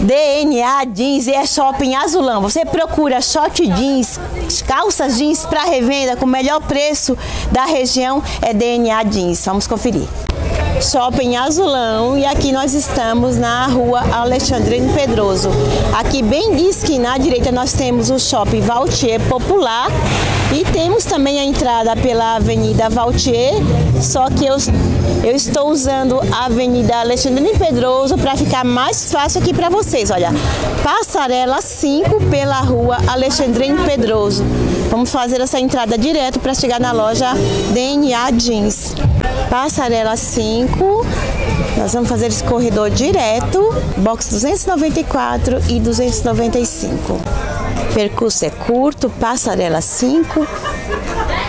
DNA Jeans e é shopping azulão. Você procura short jeans, calças jeans para revenda com o melhor preço da região é DNA Jeans. Vamos conferir. Shopping Azulão e aqui nós estamos na rua Alexandrino Pedroso. Aqui bem de esquina à direita nós temos o Shopping Valtier Popular e temos também a entrada pela Avenida Valtier, só que eu, eu estou usando a Avenida Alexandrino Pedroso para ficar mais fácil aqui para vocês. Olha, passarela 5 pela rua Alexandrino Pedroso. Vamos fazer essa entrada direto para chegar na loja DNA Jeans. Passarela 5. Nós vamos fazer esse corredor direto, box 294 e 295. Percurso é curto, passarela 5.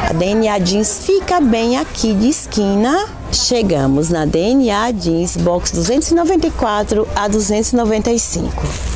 A DNA Jeans fica bem aqui de esquina. Chegamos na DNA Jeans, box 294 a 295.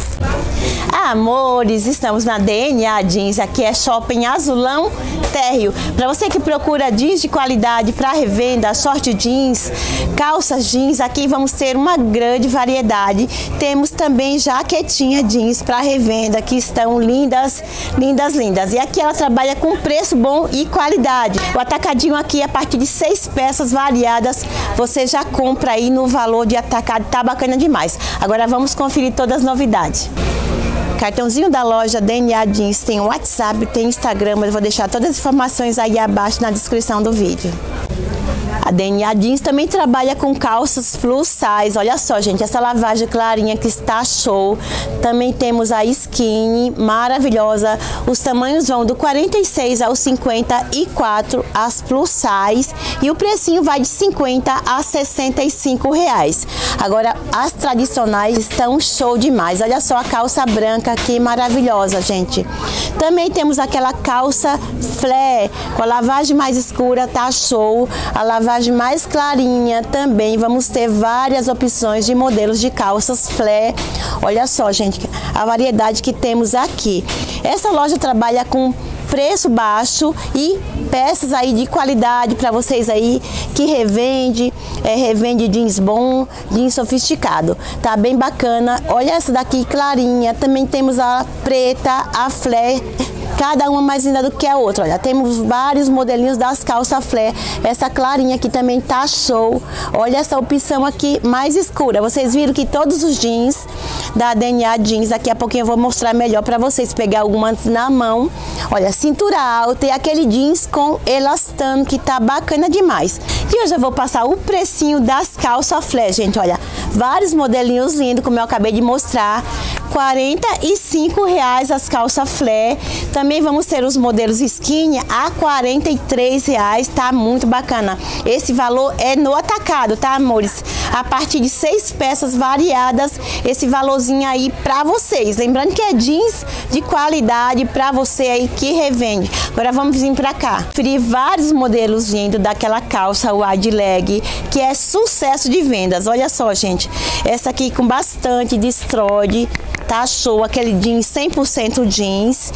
Amores, estamos na DNA Jeans, aqui é Shopping Azulão Térreo. Para você que procura jeans de qualidade para revenda, short jeans, calças jeans, aqui vamos ter uma grande variedade. Temos também jaquetinha jeans para revenda, que estão lindas, lindas, lindas. E aqui ela trabalha com preço bom e qualidade. O atacadinho aqui, a partir de seis peças variadas, você já compra aí no valor de atacado, tá bacana demais. Agora vamos conferir todas as novidades. Cartãozinho da loja DNA Jeans tem WhatsApp, tem Instagram, eu vou deixar todas as informações aí abaixo na descrição do vídeo. A DNA Jeans também trabalha com calças plus size. Olha só, gente, essa lavagem clarinha que está show. Também temos a skinny, maravilhosa. Os tamanhos vão do 46 ao 54, as plus size. E o precinho vai de 50 a 65 reais. Agora, as tradicionais estão show demais. Olha só a calça branca que maravilhosa, gente. Também temos aquela calça flare com a lavagem mais escura, tá show. A lavagem mais clarinha também. Vamos ter várias opções de modelos de calças flare. Olha só, gente, a variedade que temos aqui. Essa loja trabalha com preço baixo e peças aí de qualidade para vocês aí que revende, é, revende jeans bom, jeans sofisticado. Tá bem bacana. Olha essa daqui clarinha. Também temos a preta, a flare cada uma mais linda do que a outra. Olha, temos vários modelinhos das calças flare. Essa clarinha aqui também tá show. Olha essa opção aqui mais escura. Vocês viram que todos os jeans da DNA Jeans, daqui a pouquinho eu vou mostrar melhor para vocês pegar algumas na mão. Olha, cintura alta e aquele jeans com elastano que tá bacana demais. E eu já vou passar o precinho das calças flare, gente. Olha, vários modelinhos lindos, como eu acabei de mostrar. 45 reais as calças flare. Também vamos ter os modelos skinny a 43 reais, tá muito bacana. Esse valor é no atacado, tá, amores? A partir de seis peças variadas, esse valorzinho aí pra vocês. Lembrando que é jeans de qualidade pra você aí que revende. Agora vamos vir pra cá. Fri vários modelos vindo daquela calça wide leg, que é sucesso de vendas. Olha só, gente. Essa aqui com bastante destroide tá show, aquele jeans 100% jeans.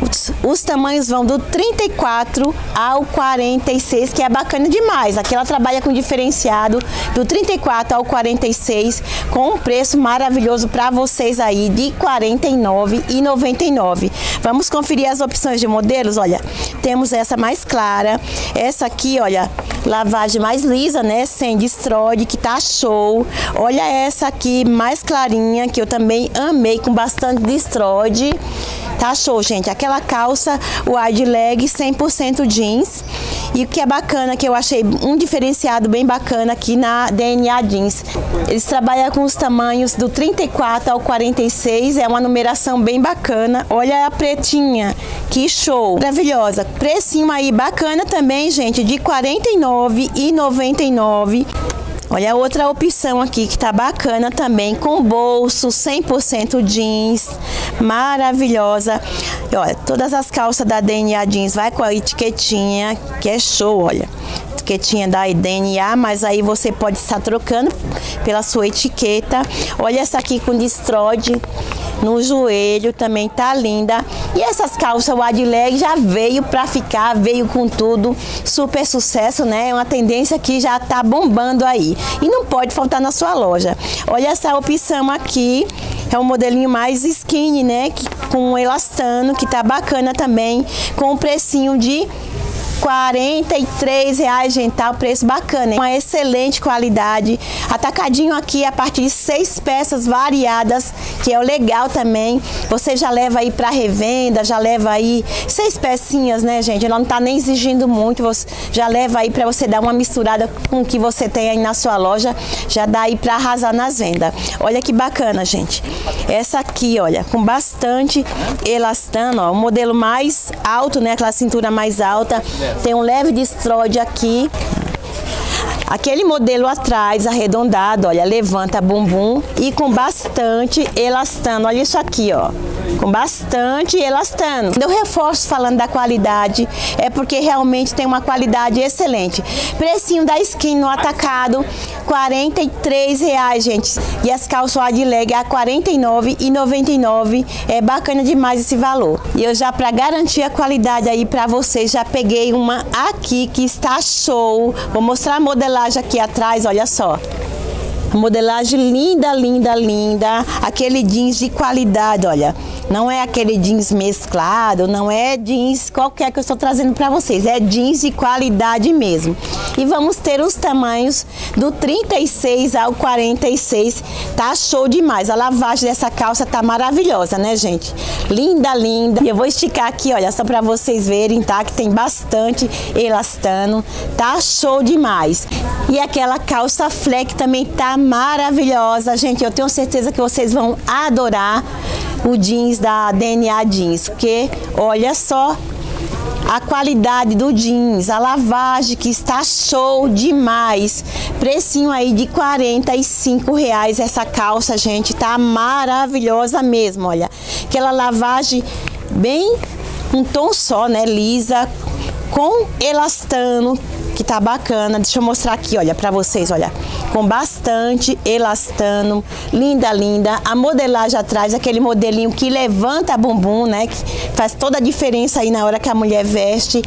Os, os, tamanhos vão do 34 ao 46, que é bacana demais. Aqui ela trabalha com diferenciado do 34 ao 46, com um preço maravilhoso para vocês aí de R$ 49,99. Vamos conferir as opções de modelos? Olha, temos essa mais clara, essa aqui, olha, lavagem mais lisa, né, sem destroide, que tá show. Olha essa aqui mais clarinha, que eu também amei, com bastante destroide. Tá show, gente. Aquela calça wide leg 100% jeans. E o que é bacana, que eu achei um diferenciado bem bacana aqui na DNA Jeans. Eles trabalham com os tamanhos do 34 ao 46, é uma numeração bem bacana. Olha a pretinha, que show, maravilhosa. Precinho aí bacana também, gente, de R$ 49,99. Olha outra opção aqui que tá bacana também, com bolso, 100% jeans, maravilhosa. E olha, todas as calças da DNA Jeans vai com a etiquetinha, que é show, olha etiquetinha da DNA, mas aí você pode estar trocando pela sua etiqueta. Olha essa aqui com destrode no joelho, também tá linda. E essas calças wide leg já veio pra ficar, veio com tudo, super sucesso, né? É uma tendência que já tá bombando aí. E não pode faltar na sua loja. Olha essa opção aqui é um modelinho mais skinny, né? Que, com elastano, que tá bacana também, com um precinho de 43 reais, gente, tá? O preço bacana, hein? Uma excelente qualidade. Atacadinho aqui a partir de seis peças variadas, que é o legal também. Você já leva aí para revenda, já leva aí seis pecinhas, né, gente? Ela não tá nem exigindo muito, você já leva aí para você dar uma misturada com o que você tem aí na sua loja, já dá aí para arrasar nas vendas. Olha que bacana, gente. Essa aqui, olha, com bastante elastano, ó, o modelo mais alto, né, aquela cintura mais alta. Tem um leve destróide aqui. Aquele modelo atrás, arredondado, olha, levanta bumbum e com bastante elastano. Olha isso aqui, ó com bastante elastano. Eu reforço falando da qualidade, é porque realmente tem uma qualidade excelente. Precinho da skin no atacado, 43 reais, gente. E as calças Adleg a 49,99. É bacana demais esse valor. E eu já para garantir a qualidade aí para vocês, já peguei uma aqui que está show. Vou mostrar a modelagem aqui atrás, olha só. Modelagem linda, linda, linda. Aquele jeans de qualidade, olha. Não é aquele jeans mesclado, não é jeans qualquer que eu estou trazendo para vocês. É jeans de qualidade mesmo. E vamos ter os tamanhos do 36 ao 46. Tá show demais. A lavagem dessa calça tá maravilhosa, né, gente? Linda, linda. E eu vou esticar aqui, olha, só para vocês verem, tá? Que tem bastante elastano. Tá show demais. E aquela calça fleck também tá maravilhosa, gente. Eu tenho certeza que vocês vão adorar o jeans da DNA Jeans, porque olha só a qualidade do jeans, a lavagem que está show demais. Precinho aí de 45 reais essa calça, gente, tá maravilhosa mesmo, olha. Aquela lavagem bem um tom só, né, lisa, com elastano, tá bacana. Deixa eu mostrar aqui, olha, para vocês, olha. Com bastante elastano, linda, linda. A modelagem atrás, aquele modelinho que levanta a bumbum, né? Que faz toda a diferença aí na hora que a mulher veste.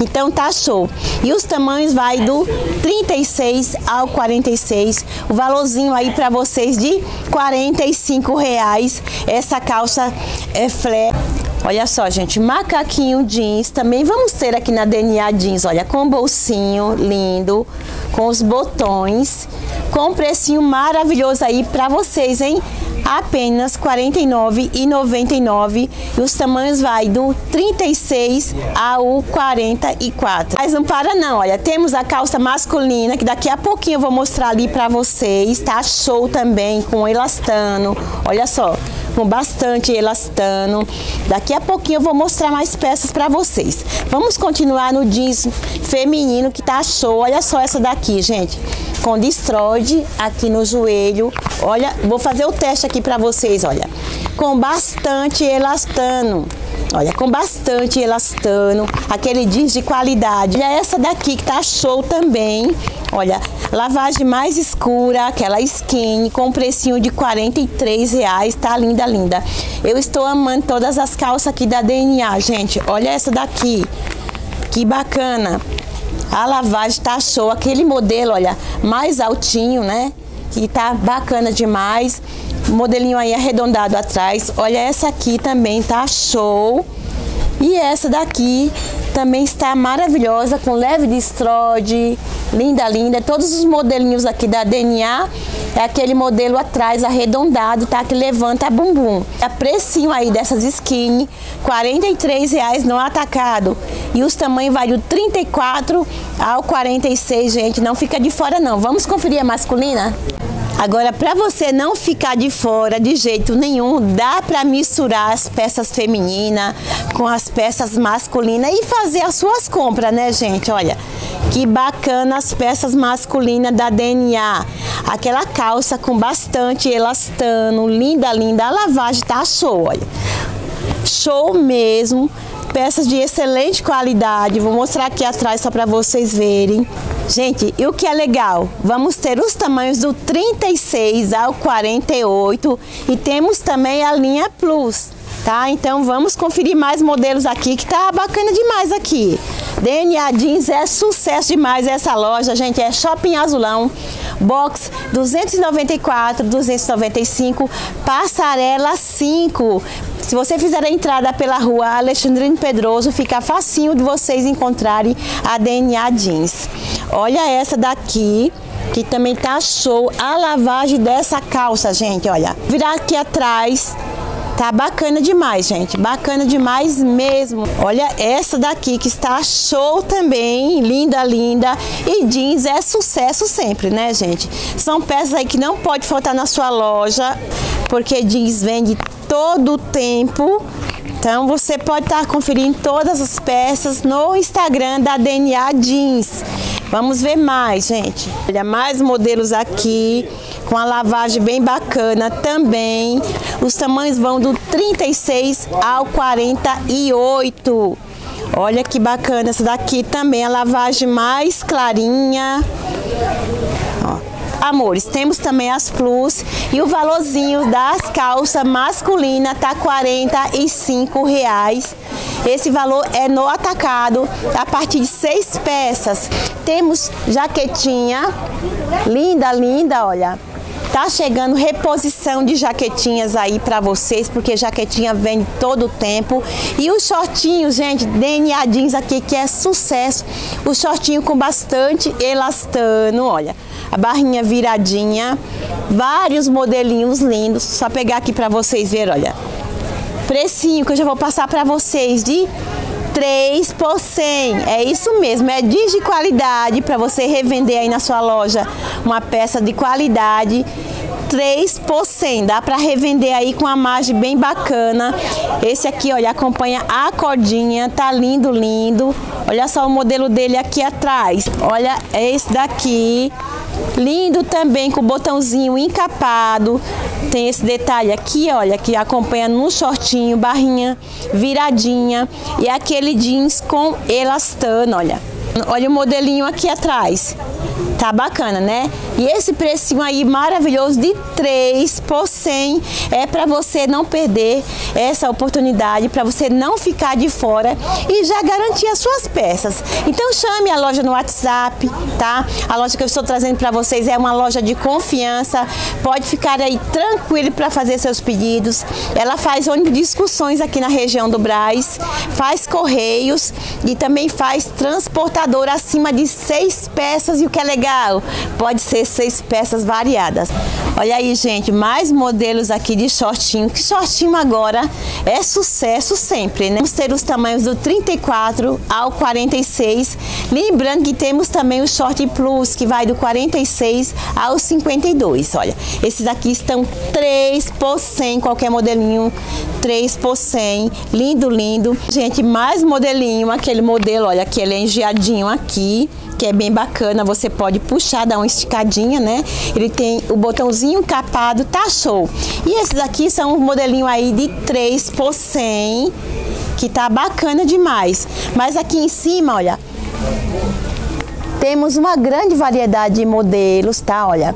Então tá show. E os tamanhos vai do 36 ao 46. O valorzinho aí para vocês de 45 reais. Essa calça é flare Olha só, gente, macaquinho jeans. Também vamos ter aqui na DNA jeans, olha, com bolsinho lindo, com os botões, com um precinho maravilhoso aí pra vocês, hein? Apenas R$ 49,99 e os tamanhos vai do 36 ao 44. Mas não para não, olha, temos a calça masculina que daqui a pouquinho eu vou mostrar ali pra vocês, tá? Show também com elastano. Olha só, com bastante elastano. Daqui a pouquinho eu vou mostrar mais peças para vocês. Vamos continuar no jeans feminino que tá show. Olha só essa daqui, gente. Com destroide aqui no joelho. Olha, vou fazer o teste aqui para vocês, olha. Com bastante elastano. Olha, com bastante elastano, aquele jeans de qualidade. Olha essa daqui que tá show também. Olha, lavagem mais escura, aquela skin com precinho de 43 reais, tá linda, linda. Eu estou amando todas as calças aqui da DNA, gente. Olha essa daqui, que bacana. A lavagem tá show, aquele modelo, olha, mais altinho, né? Que tá bacana demais modelinho aí arredondado atrás. Olha essa aqui também tá show. E essa daqui também está maravilhosa, com leve destrode, linda, linda. Todos os modelinhos aqui da DNA é aquele modelo atrás arredondado, tá? Que levanta a bumbum. A precinho aí dessas skinny, R$ reais no atacado. E os tamanhos do 34 ao 46, gente. Não fica de fora não. Vamos conferir a masculina? Agora, para você não ficar de fora de jeito nenhum, dá para misturar as peças femininas com as peças masculinas e fazer as suas compras, né, gente? Olha, que bacana as peças masculinas da DNA. Aquela calça com bastante elastano, linda, linda. A lavagem tá show, olha. Show mesmo peças de excelente qualidade. Vou mostrar aqui atrás só para vocês verem. Gente, e o que é legal? Vamos ter os tamanhos do 36 ao 48 e temos também a linha Plus, tá? Então vamos conferir mais modelos aqui que tá bacana demais aqui. DNA Jeans é sucesso demais essa loja, gente. É Shopping Azulão, box 294, 295, passarela 5. Se você fizer a entrada pela rua Alexandrino Pedroso, fica facinho de vocês encontrarem a DNA Jeans. Olha essa daqui que também tá show a lavagem dessa calça, gente, olha. Virar aqui atrás, Tá bacana demais, gente. Bacana demais mesmo. Olha essa daqui que está show também. Linda, linda. E jeans é sucesso sempre, né, gente? São peças aí que não pode faltar na sua loja, porque jeans vende todo o tempo. Então você pode estar conferindo todas as peças no Instagram da DNA Jeans. Vamos ver mais, gente. Olha, mais modelos aqui com a lavagem bem bacana também. Os tamanhos vão do 36 ao 48. Olha que bacana essa daqui também, a lavagem mais clarinha. Amores, temos também as plus e o valorzinho das calças masculina tá 45 reais. Esse valor é no atacado, a partir de seis peças. Temos jaquetinha, linda, linda, olha. Tá chegando reposição de jaquetinhas aí para vocês, porque jaquetinha vem todo o tempo. E os shortinhos, gente, DNA jeans aqui que é sucesso. O shortinho com bastante elastano, olha. A barrinha viradinha, vários modelinhos lindos. Só pegar aqui para vocês verem, olha. Precinho que eu já vou passar para vocês de 3 por 100. É isso mesmo, é de qualidade para você revender aí na sua loja uma peça de qualidade. 3 por 100, dá para revender aí com a margem bem bacana. Esse aqui, olha, acompanha a cordinha, tá lindo, lindo. Olha só o modelo dele aqui atrás. Olha esse daqui, lindo também com o botãozinho encapado. Tem esse detalhe aqui, olha, que acompanha no shortinho, barrinha viradinha e aquele jeans com elastano, olha. Olha o modelinho aqui atrás. Tá bacana, né? E esse precinho aí maravilhoso de 3 por 100 é para você não perder essa oportunidade, para você não ficar de fora e já garantir as suas peças. Então chame a loja no WhatsApp, tá? A loja que eu estou trazendo para vocês é uma loja de confiança. Pode ficar aí tranquilo para fazer seus pedidos. Ela faz ônibus de discussões aqui na região do Braz, faz correios e também faz transportador acima de seis peças e o que é legal. Pode ser seis peças variadas. Olha aí, gente, mais modelos aqui de shortinho. Que shortinho agora é sucesso sempre, né? Vamos ter os tamanhos do 34 ao 46. Lembrando que temos também o short plus, que vai do 46 ao 52. Olha, esses aqui estão 3 por 100, qualquer modelinho, 3 por 100. Lindo, lindo. Gente, mais modelinho, aquele modelo, olha, aquele engeadinho aqui que é bem bacana, você pode puxar, dar uma esticadinha, né? Ele tem o botãozinho capado, tá show. E esses aqui são um modelinho aí de 3 por 100, que tá bacana demais. Mas aqui em cima, olha, temos uma grande variedade de modelos, tá? Olha,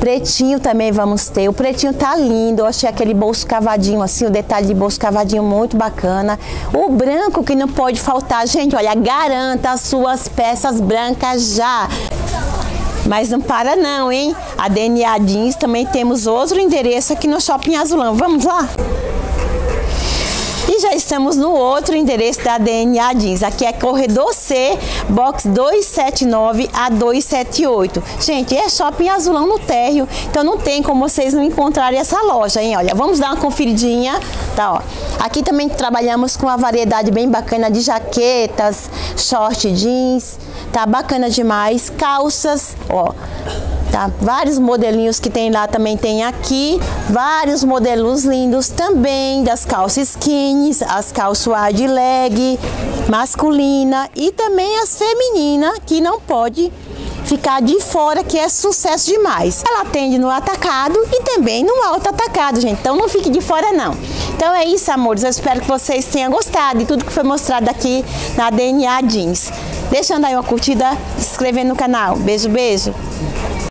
Pretinho também vamos ter. O pretinho tá lindo. Eu achei aquele bolso cavadinho assim, o detalhe de bolso cavadinho muito bacana. O branco que não pode faltar. Gente, olha, garanta as suas peças brancas já. Mas não para não, hein? A DNA Jeans também temos outro endereço aqui no Shopping Azulão. Vamos lá? E já estamos no outro endereço da DNA Jeans. Aqui é Corredor C, box 279 a 278. Gente, é Shopping Azulão no térreo, então não tem como vocês não encontrarem essa loja, hein? Olha, vamos dar uma conferidinha, tá, ó. Aqui também trabalhamos com uma variedade bem bacana de jaquetas, short jeans, tá bacana demais, calças, ó Tá? Vários modelinhos que tem lá também tem aqui, vários modelos lindos também das calças skinny, as calças wide leg, masculina e também as femininas que não pode ficar de fora, que é sucesso demais. Ela atende no atacado e também no alto atacado, gente. Então não fique de fora não. Então é isso, amores. Eu espero que vocês tenham gostado de tudo que foi mostrado aqui na DNA Jeans. Deixando aí uma curtida, se inscrevendo no canal. Beijo, beijo.